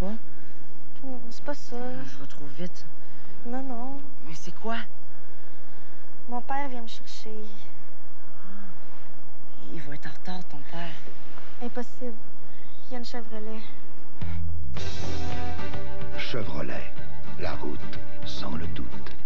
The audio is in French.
pas? Oh, c'est pas ça. Je retrouve vite. Non, non. Mais c'est quoi? Mon père vient me chercher. Ah. Il va être en retard, ton père. Impossible. Il y a une Chevrolet. Chevrolet, la route sans le doute.